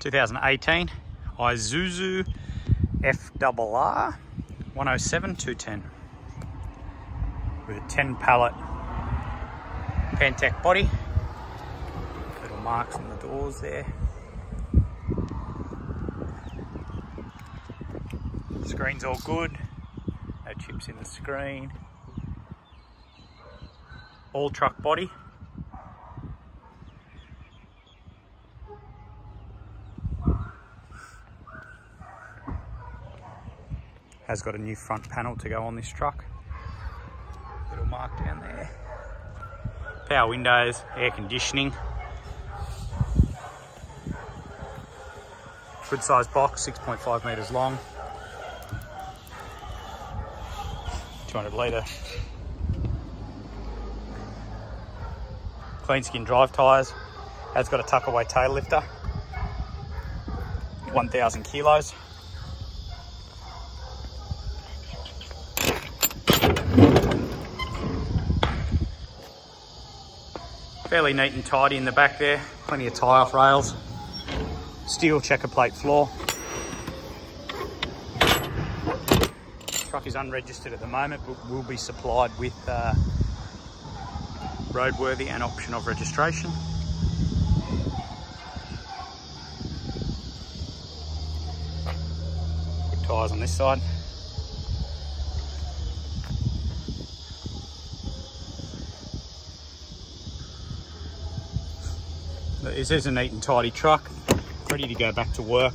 2018 Isuzu FRR 107 210 with a 10 pallet Pantech body. Little marks on the doors there. Screen's all good. No chips in the screen. All truck body. Has got a new front panel to go on this truck. Little mark down there. Power windows, air conditioning. Good sized box, 6.5 metres long. 200 litre. Clean skin drive tyres. Has got a tuck away tail lifter. 1,000 kilos. Fairly neat and tidy in the back there. Plenty of tie off rails. Steel checker plate floor. Truck is unregistered at the moment, but will be supplied with uh, roadworthy and option of registration. Good tyres on this side. This is a neat and tidy truck, ready to go back to work.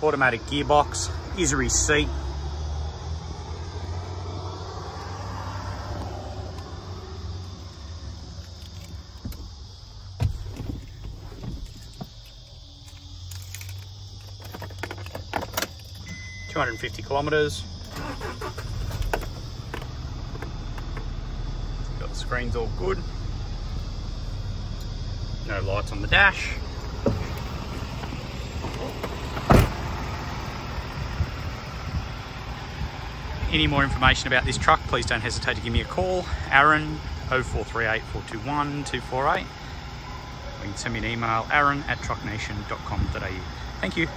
Automatic gearbox, ISRI seat. Two hundred and fifty kilometres. Got the screens all good. No lights on the dash. Any more information about this truck, please don't hesitate to give me a call. Aaron, 0438 421 248. You can send me an email, aaron at trucknation.com.au. Thank you.